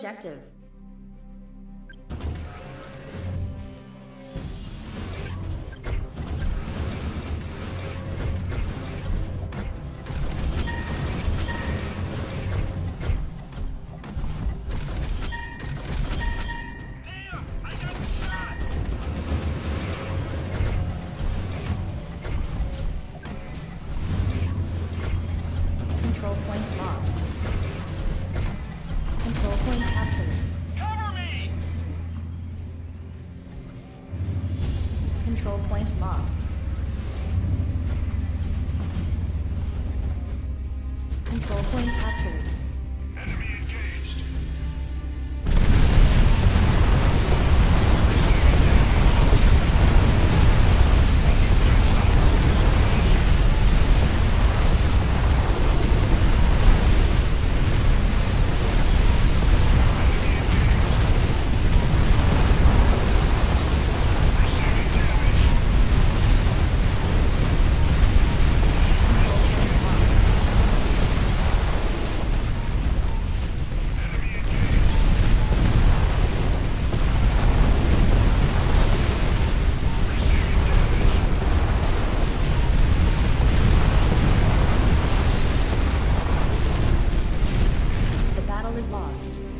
objective. Control point lost. Control point captured. Cover me! Control point lost. Control point captured. lost.